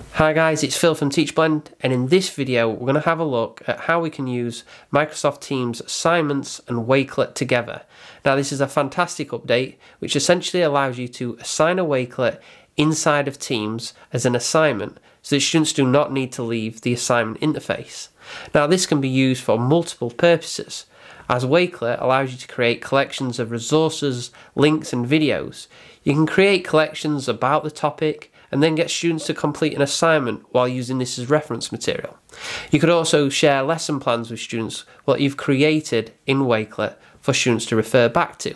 Hi guys, it's Phil from TeachBlend and in this video we're going to have a look at how we can use Microsoft Teams assignments and Wakelet together. Now this is a fantastic update which essentially allows you to assign a Wakelet inside of Teams as an assignment so that students do not need to leave the assignment interface. Now this can be used for multiple purposes as Wakelet allows you to create collections of resources, links and videos. You can create collections about the topic and then get students to complete an assignment while using this as reference material. You could also share lesson plans with students what you've created in Wakelet for students to refer back to.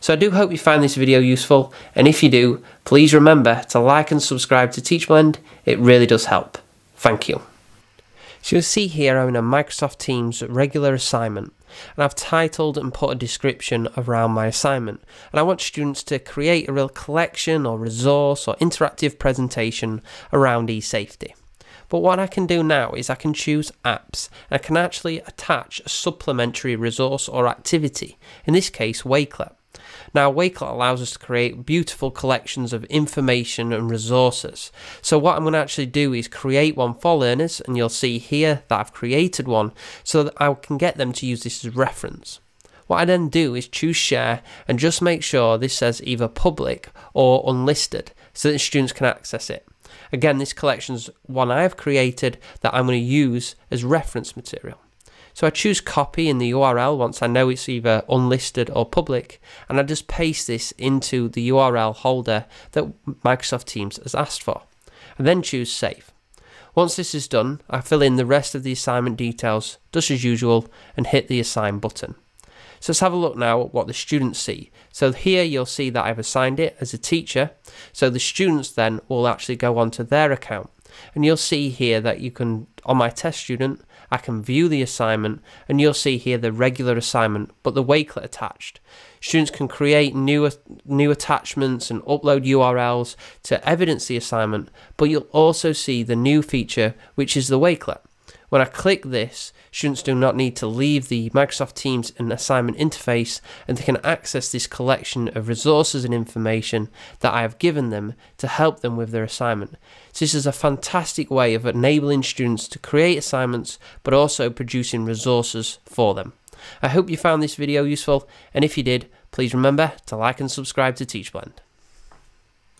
So I do hope you find this video useful and if you do, please remember to like and subscribe to TeachBlend, it really does help. Thank you. So you'll see here I'm in a Microsoft Teams regular assignment and I've titled and put a description around my assignment and I want students to create a real collection or resource or interactive presentation around e-safety. But what I can do now is I can choose apps and I can actually attach a supplementary resource or activity, in this case Wakelet. Now, Wakelet allows us to create beautiful collections of information and resources. So what I'm going to actually do is create one for learners, and you'll see here that I've created one so that I can get them to use this as reference. What I then do is choose share and just make sure this says either public or unlisted so that students can access it. Again, this collection is one I have created that I'm going to use as reference material. So I choose copy in the URL once I know it's either unlisted or public, and I just paste this into the URL holder that Microsoft Teams has asked for. and then choose save. Once this is done, I fill in the rest of the assignment details, just as usual, and hit the assign button. So let's have a look now at what the students see. So here you'll see that I've assigned it as a teacher. So the students then will actually go onto their account. And you'll see here that you can, on my test student, I can view the assignment and you'll see here the regular assignment but the Wakelet attached. Students can create new, new attachments and upload URLs to evidence the assignment but you'll also see the new feature which is the Wakelet. When I click this, students do not need to leave the Microsoft Teams and assignment interface and they can access this collection of resources and information that I have given them to help them with their assignment. So this is a fantastic way of enabling students to create assignments but also producing resources for them. I hope you found this video useful and if you did, please remember to like and subscribe to TeachBlend.